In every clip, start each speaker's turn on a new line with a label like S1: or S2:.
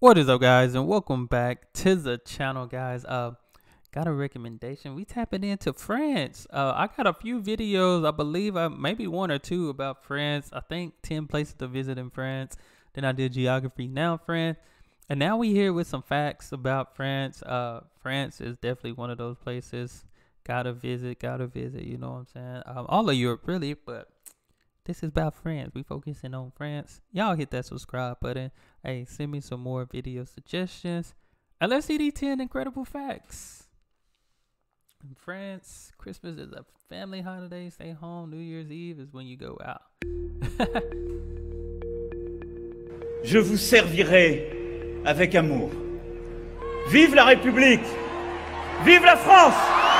S1: What is up, guys, and welcome back to the channel, guys. Uh, got a recommendation. We tapping into France. Uh, I got a few videos, I believe, uh, maybe one or two about France. I think ten places to visit in France. Then I did geography now France, and now we here with some facts about France. Uh, France is definitely one of those places. Gotta visit, gotta visit. You know what I'm saying? Um, all of Europe, really, but this is about France. We focusing on France. Y'all hit that subscribe button. Hey, send me some more video suggestions. And let's see these 10 incredible facts. In France, Christmas is a family holiday. Stay home. New Year's Eve is when you go out.
S2: Je vous servirai avec amour. Vive la République Vive la France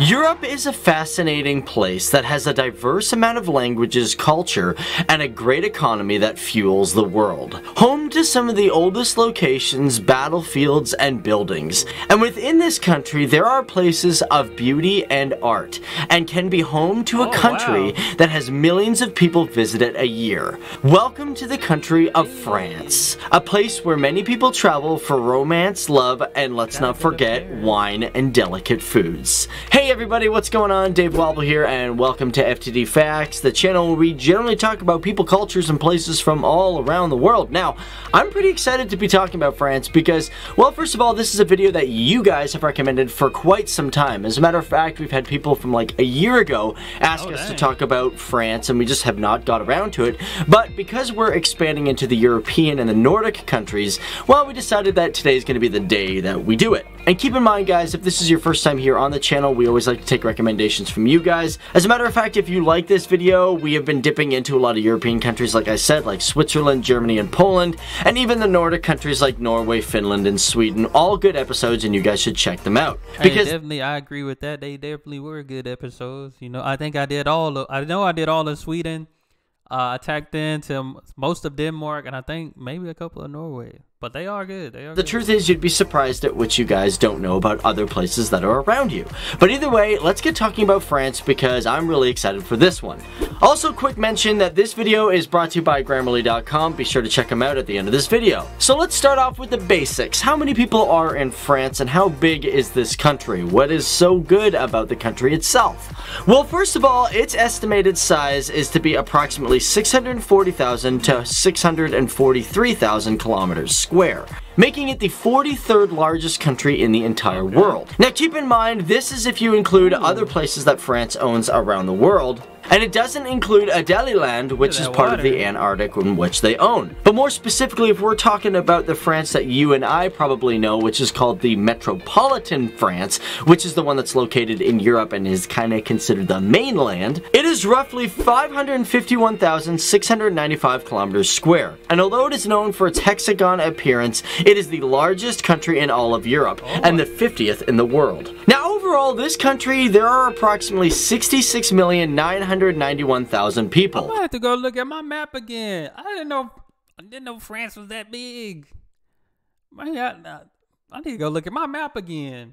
S3: Europe is a fascinating place that has a diverse amount of languages, culture, and a great economy that fuels the world. Home to some of the oldest locations, battlefields, and buildings. And within this country, there are places of beauty and art, and can be home to a
S1: Oh,
S3: country
S1: wow.
S3: that has millions of people visit it a year. Welcome to the country of France, a place where many people travel for romance, love, and let's not forget wine and delicate foods. Hey everybody, what's going on? Dave Walpole here, and welcome to FTD Facts, the channel where we generally talk about people, cultures, and places from all around the world. Now, I'm pretty excited to be talking about France because, well, first of all, this is a video that you guys have recommended for quite some time. As a matter of fact, we've had people from like a year ago ask
S1: Oh,
S3: us to talk about France, and we just have not got around to it. But because we're expanding into the European and the Nordic countries, well, we decided that today is going to be the day that we do it. And keep in mind, guys, if this is your first time here on the channel, we always like to take recommendations from you guys. As a matter of fact, if you like this video, we have been dipping into a lot of European countries, like I said, like Switzerland, Germany, and Poland, and even the Nordic countries like Norway, Finland, and Sweden. All good episodes, and you guys should check them out.
S1: Hey, definitely, I agree with that. They definitely were good episodes. You know, I think I did all of, I know I did all of Sweden. Uh, I tacked into most of Denmark, and I think maybe a couple of Norway. But they are good. They are
S3: The
S1: good.
S3: truth is, you'd be surprised at what you guys don't know about other places that are around you. But either way, let's get talking about France because I'm really excited for this one. Also, quick mention that this video is brought to you by Grammarly.com. Be sure to check them out at the end of this video. So let's start off with the basics. How many people are in France and how big is this country? What is so good about the country itself? Well, first of all, its estimated size is to be approximately 640,000 to 643,000 kilometers square making it the 43rd largest country in the entire world. Now keep in mind, this is if you include other places that France owns around the world, and it doesn't include Adélie Land,
S1: which
S3: is part of the. Antarctic in which they own. But more specifically, if we're talking about the France that you and I probably know, which is called the Metropolitan France, which is the one that's located in Europe and is kind of considered the mainland, it is roughly 551,695 kilometers square. And although it is known for its hexagon appearance, it is the largest country in all of Europe and the 50th in the world. Now, overall, this country, there are approximately 66,991,000 people.
S1: I have to go look at my map again. I didn't know. I didn't know France was that big. I, I, need to go look at my map again.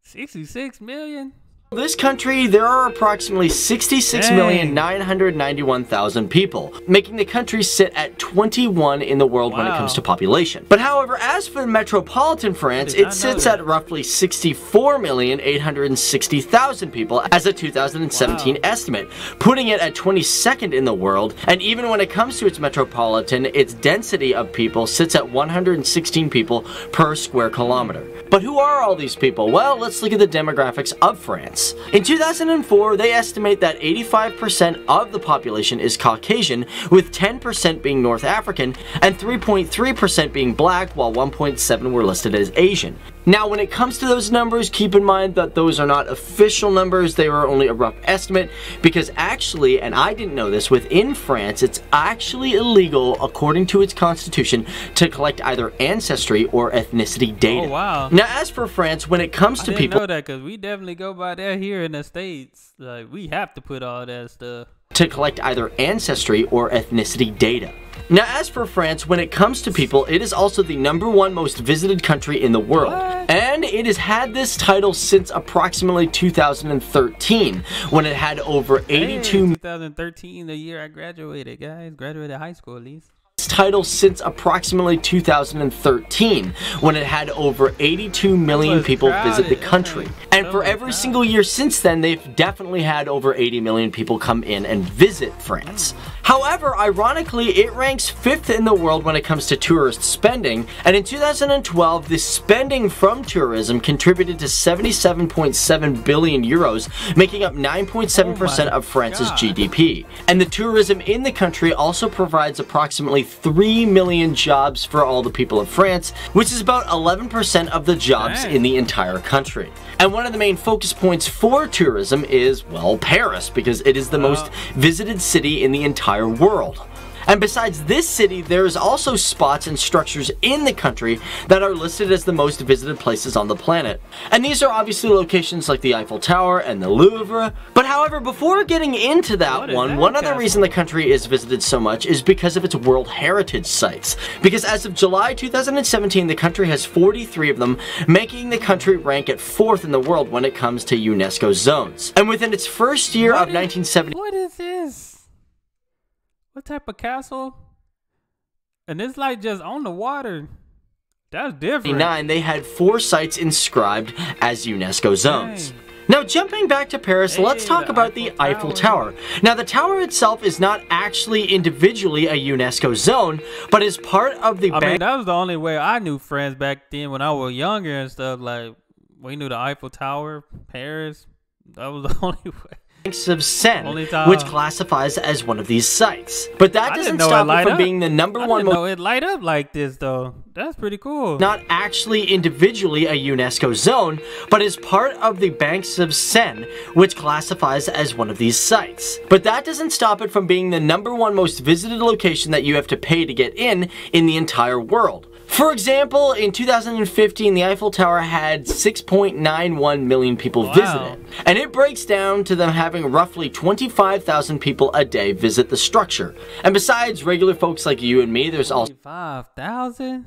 S1: Sixty-six million.
S3: This country, there are approximately 66,991,000 people, making the country sit at 21 in the world when it comes to population. But however, as for metropolitan France, it sits at roughly 64,860,000 people as a 2017
S1: Wow.
S3: estimate, putting it at 22nd in the world. And even when it comes to its metropolitan, its density of people sits at 116 people per square kilometer. But who are all these people? Well, let's look at the demographics of France. In 2004, they estimate that 85% of the population is Caucasian, with 10% being North African and 3.3% being black, while 1.7 were listed as Asian. Now, when it comes to those numbers, keep in mind that those are not official numbers, they are only a rough estimate, because actually, and I didn't know this, within France, it's actually illegal, according to its constitution, to collect either ancestry or ethnicity data.
S1: Oh, wow.
S3: Now, as for France, when it comes
S1: I
S3: to
S1: didn't
S3: people
S1: know that because we definitely go by that here in the states. Like we have to put all that stuff.
S3: to collect either ancestry or ethnicity data. Now, as for France, when it comes to people, it is also the number one most visited country in the world.
S1: What?
S3: And it has had this title since approximately 2013, when it had over
S1: Hey,
S3: 82
S1: 2013, the year I graduated, guys. Graduated high school at least.
S3: Title since approximately 2013, when it had over 82 million people visit the country. And for
S1: oh
S3: every
S1: crowded.
S3: single year since then, they've definitely had over 80 million people come in and visit France. However, ironically, it ranks fifth in the world when it comes to tourist spending, and in 2012, the spending from tourism contributed to 77.7 billion euros, making up 9.7%
S1: Oh
S3: of France's
S1: God.
S3: GDP. And the tourism in the country also provides approximately 3 million jobs for all the people of France, which is about 11% of the jobs in the entire country. And one of the main focus points for tourism is, well, Paris, because it is the most visited city in the entire world. And besides this city, there's also spots and structures in the country that are listed as the most visited places on the planet. And these are obviously locations like the Eiffel Tower and the Louvre. But however, before getting into that
S1: What is
S3: one,
S1: that
S3: one other reason the country is visited so much is because of its World Heritage Sites. Because as of July 2017, the country has 43 of them, making the country rank at fourth in the world when it comes to UNESCO zones. And within its first year
S1: What
S3: of
S1: is-
S3: 1970,
S1: What is this? What type of castle? And it's like just on the water. That's different.
S3: 1989, they had four sites inscribed as UNESCO zones.
S1: Dang.
S3: Now, jumping back to Paris, let's talk
S1: the
S3: about the
S1: Eiffel
S3: Eiffel
S1: Tower.
S3: Tower. Now, the tower itself is not actually individually a UNESCO zone, but is part of the
S1: I mean, that was the only way I knew friends back then when I was younger and stuff. Like, we knew the Eiffel Tower, Paris. That was the only way.
S3: Banks of Seine, which classifies as one of these sites. But that
S1: I
S3: doesn't
S1: it
S3: stop it
S1: light
S3: from
S1: up.
S3: being the number
S1: I
S3: one
S1: know it light up like this, though. That's pretty cool.
S3: not actually individually a UNESCO zone, but is part of the Banks of Seine, which classifies as one of these sites. But that doesn't stop it from being the number one most visited location that you have to pay to get in in the entire world. For example, in 2015, the Eiffel Tower had 6.91 million people
S1: Wow.
S3: visit it. And it breaks down to them having roughly 25,000 people a day visit the structure. And besides regular folks like you and me, there's also
S1: Five thousand.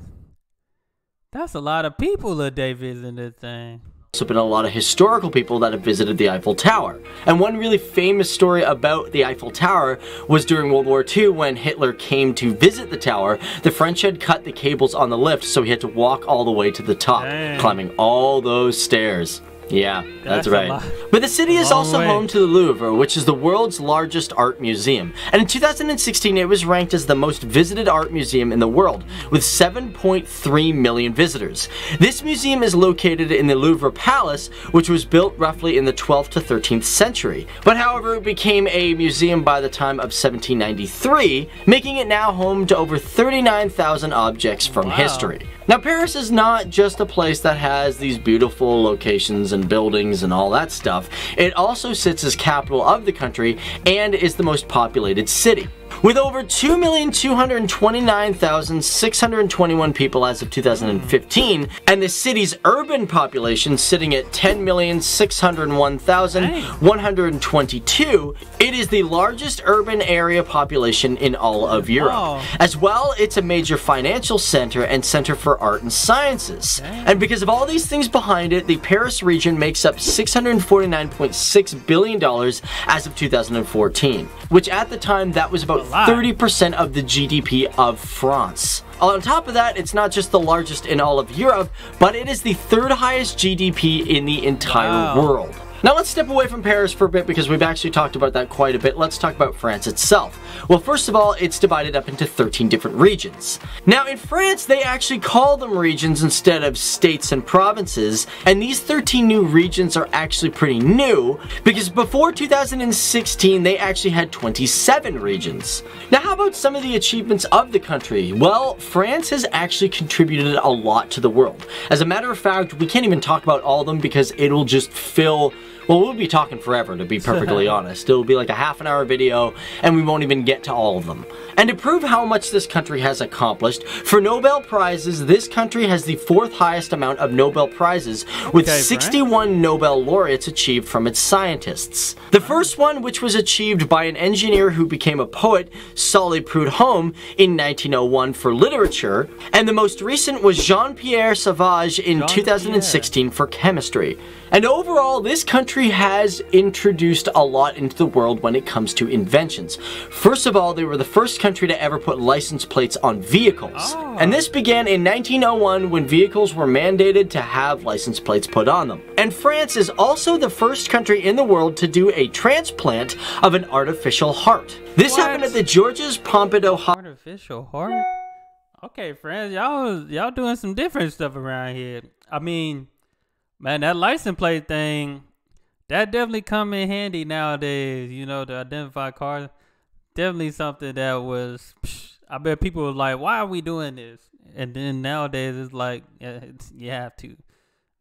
S1: That's a lot of people a day visiting this thing.
S3: Also been a lot of historical people that have visited the Eiffel Tower. And one really famous story about the Eiffel Tower was during World War II when Hitler came to visit the tower. The French had cut the cables on the lift, so he had to walk all the way to the top,
S1: Dang.
S3: climbing all those stairs. Yeah, that's,
S1: That's
S3: right. But the city is also
S1: way.
S3: home to the Louvre, which is the world's largest art museum. And in 2016, it was ranked as the most visited art museum in the world, with 7.3 million visitors. This museum is located in the Louvre Palace, which was built roughly in the 12th to 13th century. But however, it became a museum by the time of 1793, making it now home to over 39,000 objects from
S1: Wow.
S3: history. Now, Paris is not just a place that has these beautiful locations and buildings and all that stuff. It also sits as capital of the country and is the most populated city. With over 2,229,621 people as of 2015, and the city's urban population sitting at 10,601,122, it is the largest urban area population in all of Europe.
S1: Wow.
S3: As well, it's a major financial center and center for art and sciences. And because of all these things behind it, the Paris region makes up $649.6 billion as of 2014, which at the time that was about. 30% of the GDP of France. On top of that, it's not just the largest in all of Europe, but it is the third highest GDP in the entire
S1: Wow.
S3: world. Now let's step away from Paris for a bit because we've actually talked about that quite a bit. Let's talk about France itself. Well, first of all, it's divided up into 13 different regions. Now in France, they actually call them regions instead of states and provinces, and these 13 new regions are actually pretty new because before 2016, they actually had 27 regions. Now how about some of the achievements of the country? Well, France has actually contributed a lot to the world. As a matter of fact, we can't even talk about all of them because it'll just fill well, we'll be talking forever, to be perfectly honest. It'll be like a half an hour video, and we won't even get to all of them. And to prove how much this country has accomplished, for Nobel Prizes, this country has the fourth highest amount of Nobel Prizes, with
S1: Okay,
S3: 61 Nobel laureates achieved from its scientists. The first one, which was achieved by an engineer who became a poet, Sully Prudhomme, in 1901 for literature, and the most recent was Jean-Pierre Sauvage in
S1: Jean-Pierre.
S3: 2016 for chemistry. And overall, this country country has introduced a lot into the world when it comes to inventions. First of all, they were the first country to ever put license plates on vehicles.
S1: Oh.
S3: And this began in 1901 when vehicles were mandated to have license plates put on them. And France is also the first country in the world to do a transplant of an artificial heart. This
S1: What?
S3: happened at the Georges Pompidou Hospital.
S1: Artificial heart. Okay, friends, y'all y'all doing some different stuff around here. I mean, man, that license plate thing, that definitely come in handy nowadays. You know, to identify cars. Definitely something that was. psh, I bet people were like, "Why are we doing this?" And then nowadays, it's like, yeah, it's, you have to.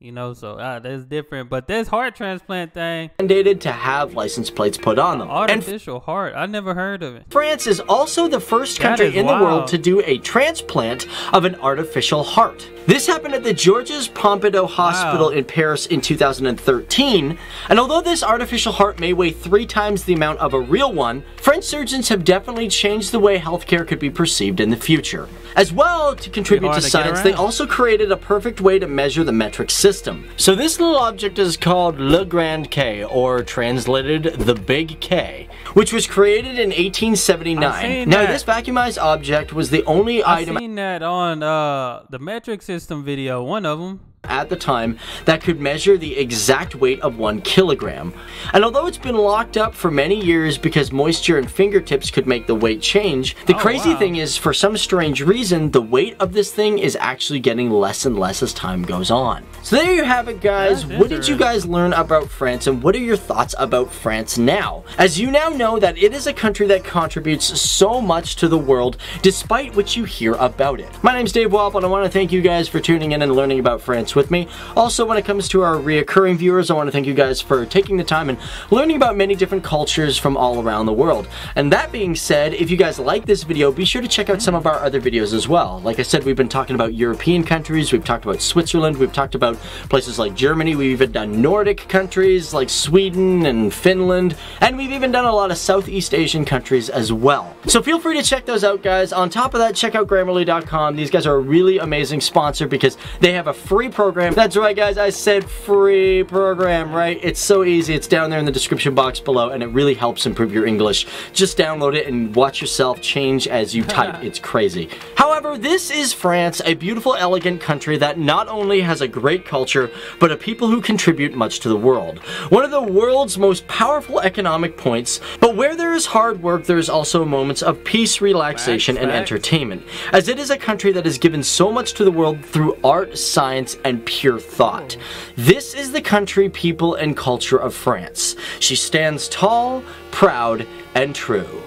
S1: You know, so uh, that's different. But this heart transplant thing,
S3: mandated to have license plates put on them. And
S1: artificial heart, I never heard of it.
S3: France is also the first
S1: That
S3: country in the world to do a transplant of an artificial heart. This happened at the Georges Pompidou Hospital
S1: Wow.
S3: in Paris in 2013. And although this artificial heart may weigh three times the amount of a real one, French surgeons have definitely changed the way healthcare could be perceived in the future. As well, to contribute to
S1: to
S3: science, they also created a perfect way to measure the metric system. So this little object is called Le Grand K, or translated the Big K, which was created in 1879. Now,
S1: that.
S3: this vacuumized object was the only item
S1: I
S3: item
S1: seen that on uh the metric system video, one of them.
S3: At the time that could measure the exact weight of one kilogram. And although it's been locked up for many years because moisture and fingertips could make the weight change, the
S1: Oh,
S3: crazy
S1: wow.
S3: thing is, for some strange reason, the weight of this thing is actually getting less and less as time goes on. So there you have it, guys.
S1: That's
S3: What did you guys learn about France, and what are your thoughts about France now? As you now know that it is a country that contributes so much to the world, despite what you hear about it. My name's Dave Wop, and I want to thank you guys for tuning in and learning about France with me. Also, when it comes to our reoccurring viewers, I want to thank you guys for taking the time and learning about many different cultures from all around the world. And that being said, if you guys like this video, be sure to check out some of our other videos as well. Like I said, we've been talking about European countries, we've talked about Switzerland, we've talked about places like Germany, we've even done Nordic countries like Sweden and Finland, and we've even done a lot of Southeast Asian countries as well. So feel free to check those out, guys. On top of that, check out Grammarly.com. These guys are a really amazing sponsor because they have a free program. That's right, guys. I said free program, right? It's so easy. It's down there in the description box below, and it really helps improve your English. Just download it and watch yourself change as you type. It's crazy. However, this is France, a beautiful, elegant country that not only has a great culture, but a people who contribute much to the world. One of the world's most powerful economic points, but where there is hard work, there is also moments of peace, relaxation,
S1: Facts,
S3: and
S1: facts.
S3: entertainment, as it is a country that has given so much to the world through art, science, and pure thought. This is the country, people, and culture of France. She stands tall, proud, and true.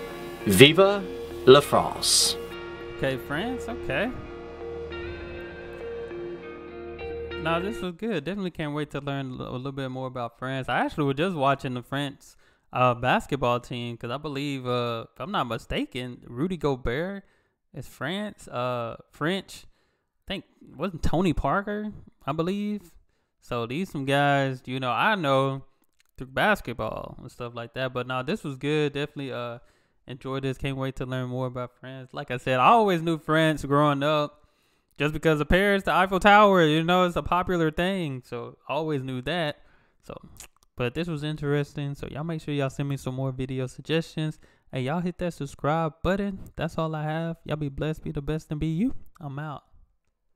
S3: Viva la France.
S1: Okay, France. Okay. No, this was good. Definitely can't wait to learn a little bit more about France. I actually was just watching the French uh, basketball team because I believe, uh, if I'm not mistaken, Rudy Gobert is France. Uh, French. I think wasn't Tony Parker. I believe. So these some guys, you know, I know through basketball and stuff like that. But no, this was good. Definitely uh enjoyed this. Can't wait to learn more about France. Like I said, I always knew France growing up. Just because of Paris, the Eiffel Tower, you know, it's a popular thing. So always knew that. So but this was interesting. So y'all make sure y'all send me some more video suggestions. Hey, y'all hit that subscribe button. That's all I have. Y'all be blessed, be the best, and be you. I'm out.